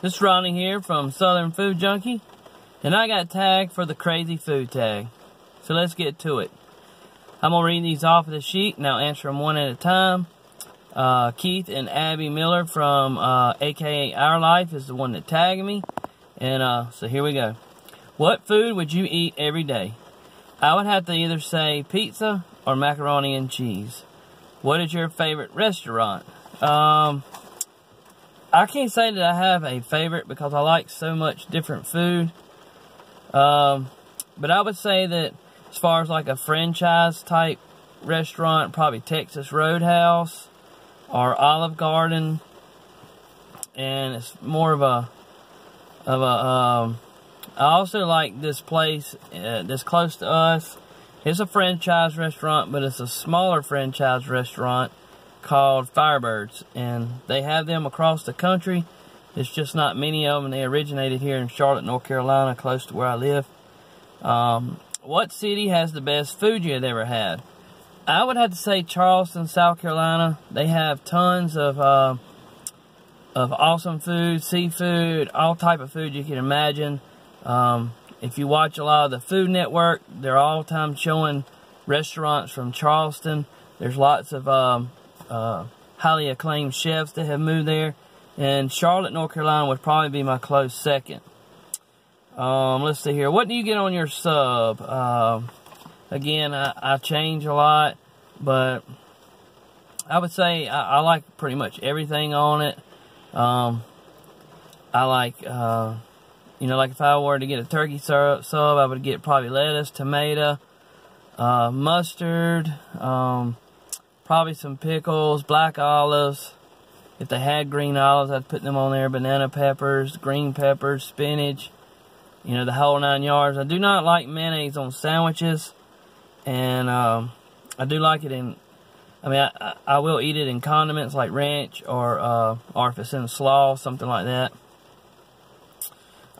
This is Ronnie here from Southern Food Junkie, and I got tagged for the crazy food tag. So let's get to it. I'm gonna read these off of the sheet, and I'll answer them one at a time. Uh, Keith and Abby Miller from uh, AKA Our Life is the one that tagged me, and uh, so here we go. What food would you eat every day? I would have to either say pizza or macaroni and cheese. What is your favorite restaurant? Um, I can't say that I have a favorite because I like so much different food. Um, but I would say that as far as like a franchise type restaurant, probably Texas Roadhouse or Olive Garden. And it's more of a, of a, um, I also like this place uh, that's close to us. It's a franchise restaurant, but it's a smaller franchise restaurant called Firebirds, and they have them across the country. It's just not many of them. They originated here in Charlotte, North Carolina, close to where I live. Um, what city has the best food you have ever had? I would have to say Charleston, South Carolina. They have tons of uh, of awesome food, seafood, all type of food you can imagine. Um, if you watch a lot of the Food Network, they're all time showing restaurants from Charleston. There's lots of um, uh, highly acclaimed chefs that have moved there. And Charlotte, North Carolina would probably be my close second. Um, let's see here. What do you get on your sub? Uh, again, I, I, change a lot, but I would say I, I like pretty much everything on it. Um, I like, uh, you know, like if I were to get a turkey sub, I would get probably lettuce, tomato, uh, mustard, um, probably some pickles, black olives. If they had green olives, I'd put them on there. Banana peppers, green peppers, spinach, you know, the whole nine yards. I do not like mayonnaise on sandwiches, and um, I do like it in, I mean, I, I will eat it in condiments like ranch or, uh, or if it's in slaw, something like that.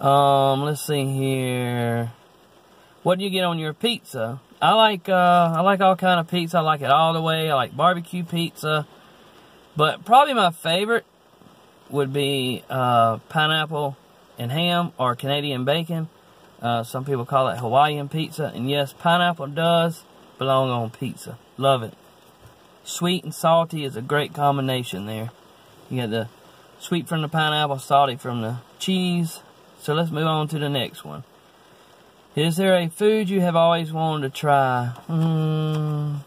Um, let's see here. What do you get on your pizza? I like uh, I like all kind of pizza. I like it all the way. I like barbecue pizza, but probably my favorite would be uh, pineapple and ham or Canadian bacon. Uh, some people call it Hawaiian pizza, and yes, pineapple does belong on pizza. Love it. Sweet and salty is a great combination there. You got the sweet from the pineapple, salty from the cheese. So let's move on to the next one. Is there a food you have always wanted to try? Mm,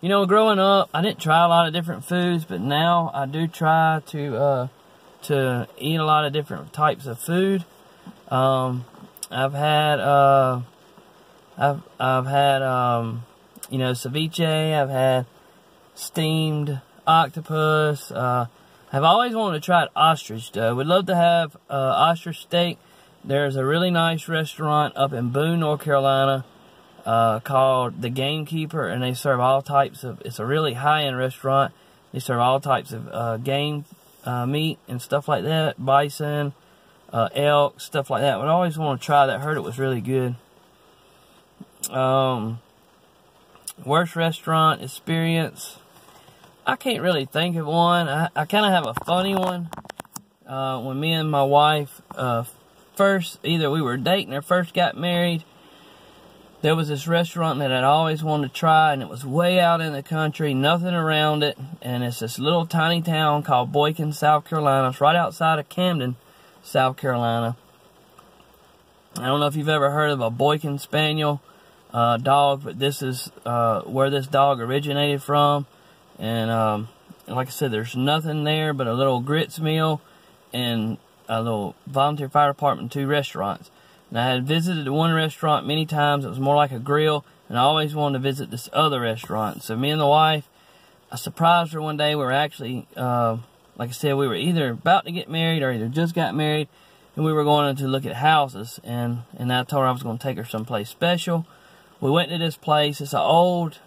you know, growing up, I didn't try a lot of different foods, but now I do try to uh, to eat a lot of different types of food. Um, I've had uh, I've I've had um, you know ceviche. I've had steamed octopus. Uh, I've always wanted to try ostrich though. Would love to have uh, ostrich steak there's a really nice restaurant up in Boone, North Carolina, uh, called The Gamekeeper, and they serve all types of. It's a really high-end restaurant. They serve all types of uh, game uh, meat and stuff like that, bison, uh, elk, stuff like that. Would always want to try that. Heard it was really good. Um, worst restaurant experience. I can't really think of one. I, I kind of have a funny one. Uh, when me and my wife uh, first, either we were dating or first got married, there was this restaurant that I'd always wanted to try, and it was way out in the country, nothing around it, and it's this little tiny town called Boykin, South Carolina. It's right outside of Camden, South Carolina. I don't know if you've ever heard of a Boykin Spaniel uh, dog, but this is uh, where this dog originated from. And um, like I said, there's nothing there but a little grits meal and a little volunteer fire department, two restaurants. And I had visited one restaurant many times. It was more like a grill, and I always wanted to visit this other restaurant. So me and the wife, I surprised her one day. We were actually, uh, like I said, we were either about to get married or either just got married, and we were going to look at houses. And and I told her I was going to take her someplace special. We went to this place. It's an old,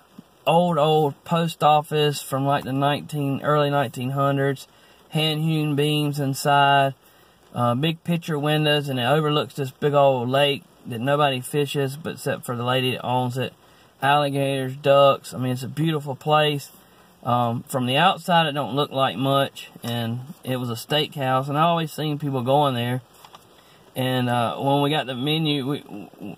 old, old post office from like the 19 early 1900s. Hand hewn beams inside uh, big picture windows, and it overlooks this big old lake that nobody fishes but except for the lady that owns it. Alligators, ducks. I mean, it's a beautiful place. Um, from the outside, it don't look like much, and it was a steakhouse, and I always seen people going there. And uh, when we got the menu, we,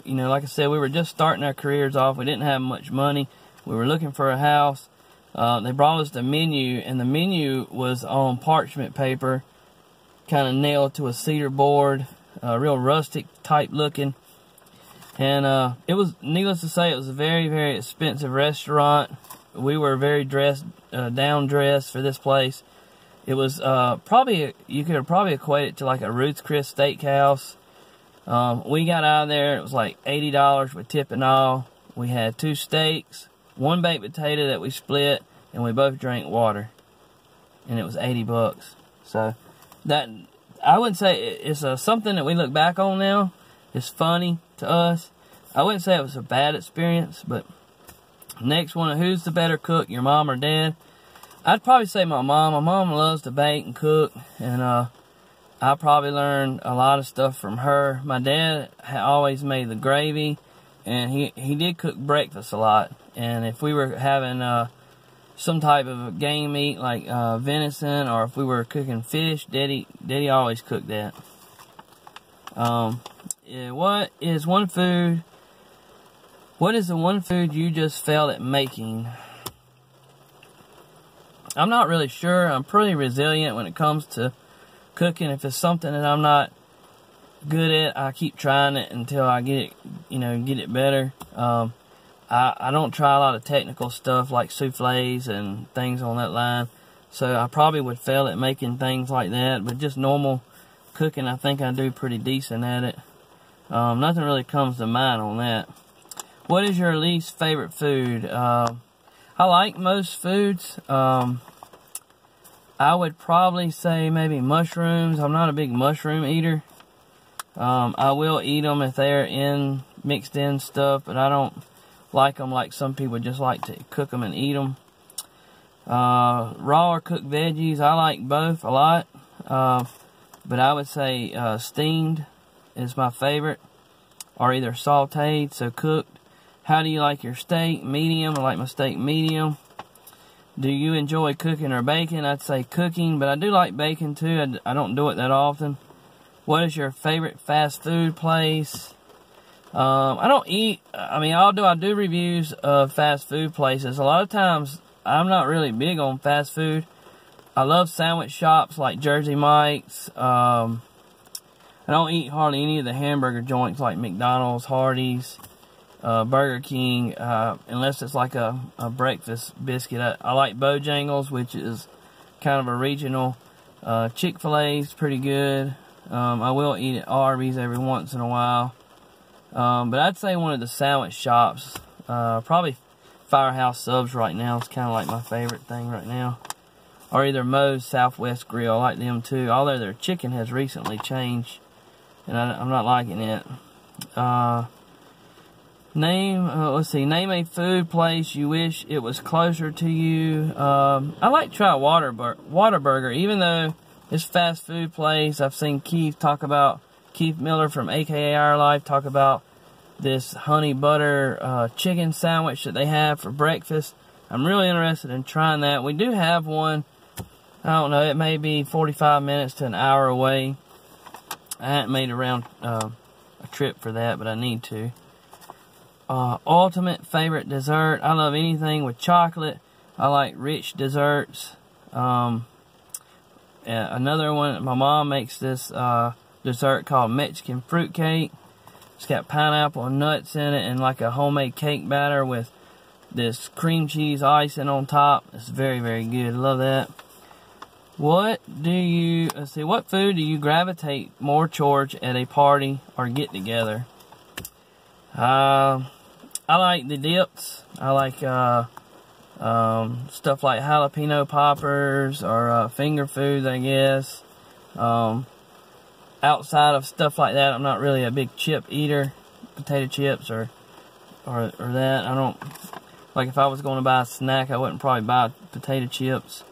you know, like I said, we were just starting our careers off. We didn't have much money. We were looking for a house. Uh, they brought us the menu, and the menu was on parchment paper, kind of nailed to a cedar board, uh, real rustic type looking. And uh, it was, needless to say, it was a very, very expensive restaurant. We were very dressed, uh, down dressed for this place. It was uh, probably, you could probably equate it to like a Ruth's Chris Steakhouse. Um, we got out of there, it was like $80 with tip and all. We had two steaks, one baked potato that we split, and we both drank water. And it was 80 bucks. So, that, I wouldn't say it's a, something that we look back on now. It's funny to us. I wouldn't say it was a bad experience, but next one, who's the better cook, your mom or dad? I'd probably say my mom. My mom loves to bake and cook, and uh, I probably learned a lot of stuff from her. My dad always made the gravy, and he he did cook breakfast a lot. And if we were having uh, some type of game meat like uh, venison, or if we were cooking fish, Daddy Daddy always cooked that. Um, yeah, what is one food? What is the one food you just failed at making? I'm not really sure. I'm pretty resilient when it comes to cooking. If it's something that I'm not good at, I keep trying it until I get it, you know, get it better. Um, I, I don't try a lot of technical stuff like souffles and things on that line. So I probably would fail at making things like that, but just normal cooking, I think I do pretty decent at it. Um, nothing really comes to mind on that. What is your least favorite food? Uh, I like most foods. Um, I would probably say maybe mushrooms. I'm not a big mushroom eater. Um, I will eat them if they're in mixed in stuff, but I don't like them like some people just like to cook them and eat them. Uh, raw or cooked veggies, I like both a lot. Uh, but I would say uh, steamed is my favorite, or either sauteed, so cooked. How do you like your steak? Medium. I like my steak medium. Do you enjoy cooking or baking? I'd say cooking, but I do like baking too. I, I don't do it that often. What is your favorite fast food place? Um, I don't eat. I mean, I'll do. I do reviews of fast food places. A lot of times, I'm not really big on fast food. I love sandwich shops like Jersey Mike's. Um, I don't eat hardly any of the hamburger joints like McDonald's, Hardee's uh, Burger King, uh, unless it's like a, a breakfast biscuit. I, I, like Bojangles, which is kind of a regional. Uh, Chick-fil-A is pretty good. Um, I will eat at Arby's every once in a while. Um, but I'd say one of the sandwich shops, uh, probably Firehouse Subs right now is kind of like my favorite thing right now. Or either Moe's Southwest Grill. I like them too. Although their chicken has recently changed. And I, am not liking it. Uh, Name, uh, let's see, name a food place you wish it was closer to you. Um, I like to try Water Whataburger, even though it's fast food place. I've seen Keith talk about, Keith Miller from AKA Our Life talk about this honey butter uh, chicken sandwich that they have for breakfast. I'm really interested in trying that. We do have one, I don't know, it may be 45 minutes to an hour away. I haven't made around uh, a trip for that, but I need to. Uh, ultimate favorite dessert. I love anything with chocolate. I like rich desserts. Um, another one, my mom makes this uh, dessert called Mexican fruit cake. It's got pineapple and nuts in it and like a homemade cake batter with this cream cheese icing on top. It's very, very good. Love that. What do you, let's see, what food do you gravitate more towards at a party or get together? Uh, I like the dips. I like uh, um, stuff like jalapeno poppers or uh, finger foods, I guess. Um, outside of stuff like that, I'm not really a big chip eater, potato chips or or or that. I don't like if I was going to buy a snack, I wouldn't probably buy potato chips.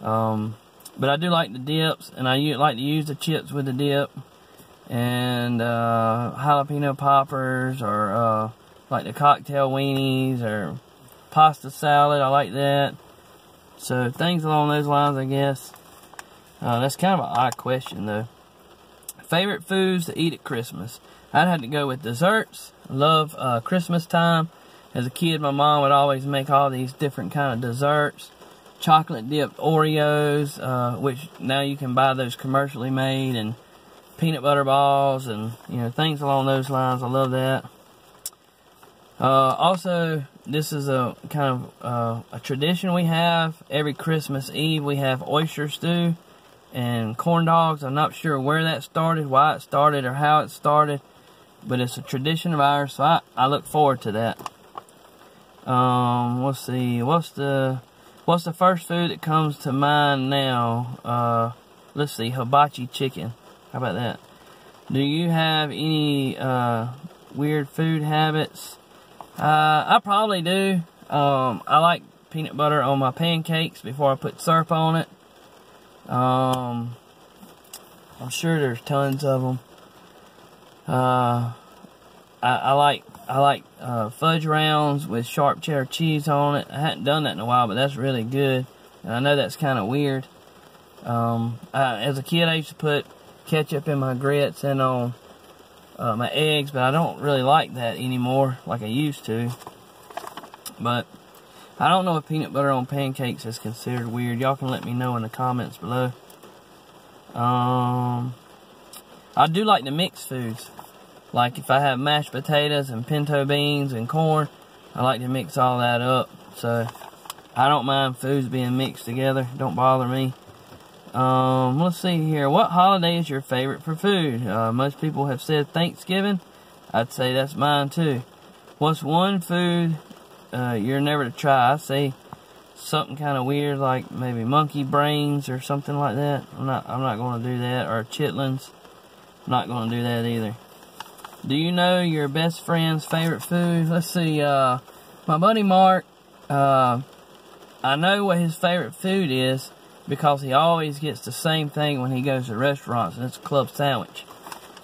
Um, but I do like the dips, and I like to use the chips with the dip and uh, jalapeno poppers or uh, like the cocktail weenies or pasta salad. I like that. So things along those lines, I guess. Uh, that's kind of an odd question, though. Favorite foods to eat at Christmas? I'd have to go with desserts. Love uh, Christmas time. As a kid, my mom would always make all these different kind of desserts. Chocolate dipped Oreos, uh, which now you can buy those commercially made, and peanut butter balls, and you know things along those lines. I love that. Uh, also, this is a kind of uh, a tradition we have. Every Christmas Eve, we have oyster stew and corn dogs. I'm not sure where that started, why it started, or how it started, but it's a tradition of ours, so I, I look forward to that. Um, let's see, what's the what's the first food that comes to mind now? Uh, let's see, hibachi chicken. How about that? Do you have any uh, weird food habits? Uh, I probably do. Um, I like peanut butter on my pancakes before I put syrup on it. Um, I'm sure there's tons of them. Uh, I, I like I like uh, fudge rounds with sharp cheddar cheese on it. I hadn't done that in a while, but that's really good. And I know that's kind of weird. Um, I, as a kid, I used to put ketchup in my grits and on uh, my eggs, but I don't really like that anymore like I used to. But I don't know if peanut butter on pancakes is considered weird. Y'all can let me know in the comments below. Um, I do like to mix foods. Like if I have mashed potatoes and pinto beans and corn, I like to mix all that up. So I don't mind foods being mixed together. Don't bother me. Um, let's see here. What holiday is your favorite for food? Uh, most people have said Thanksgiving. I'd say that's mine too. What's one food uh, you're never to try. I say something kind of weird like maybe monkey brains or something like that. I'm not I'm not going to do that or chitlins. I'm not going to do that either. Do you know your best friend's favorite food? Let's see. Uh, my buddy Mark. Uh, I know what his favorite food is because he always gets the same thing when he goes to restaurants, and it's a club sandwich.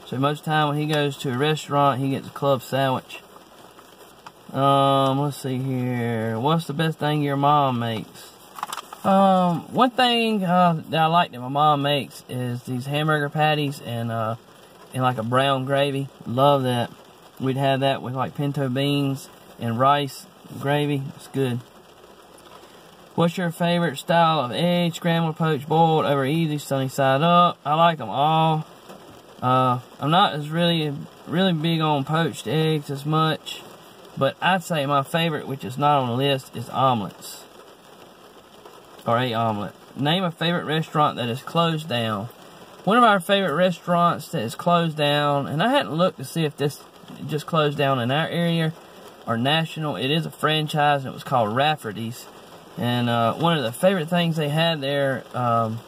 So most time when he goes to a restaurant, he gets a club sandwich. Um, let's see here. What's the best thing your mom makes? Um, one thing uh, that I like that my mom makes is these hamburger patties and uh, and like a brown gravy. Love that. We'd have that with like pinto beans and rice gravy. It's good. What's your favorite style of egg? Scrambled, poached, boiled, over easy, sunny side up. I like them all. Uh, I'm not as really really big on poached eggs as much. But I'd say my favorite, which is not on the list, is omelets. Or a omelet. Name a favorite restaurant that is closed down. One of our favorite restaurants that is closed down, and I hadn't looked to see if this just closed down in our area or national. It is a franchise, and it was called Rafferty's. And uh, one of the favorite things they had there, um,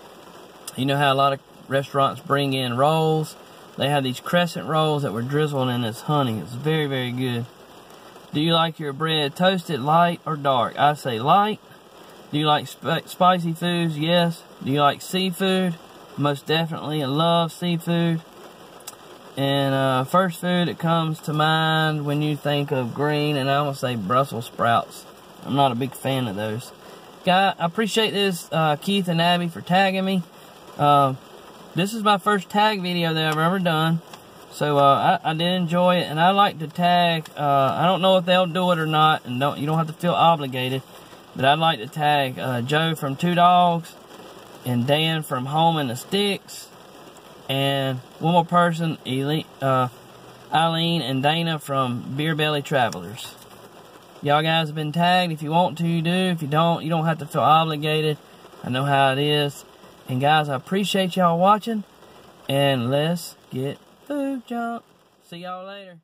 you know how a lot of restaurants bring in rolls? They had these crescent rolls that were drizzled in this honey. It's very, very good. Do you like your bread toasted, light, or dark? I say light. Do you like sp spicy foods? Yes. Do you like seafood? Most definitely. I love seafood. And uh, first food that comes to mind when you think of green, and going to say Brussels sprouts. I'm not a big fan of those. Guy, I appreciate this, uh, Keith and Abby, for tagging me. Uh, this is my first tag video that I've ever done. So uh, I, I, did enjoy it, and I like to tag. Uh, I don't know if they'll do it or not, and don't you don't have to feel obligated. But I'd like to tag uh, Joe from Two Dogs, and Dan from Home in the Sticks, and one more person, Eliene, uh, Eliene and Dana from Beer Belly Travelers. Y'all guys have been tagged. If you want to, you do. If you don't, you don't have to feel obligated. I know how it is. And guys, I appreciate y'all watching. And let's get food junk. See y'all later.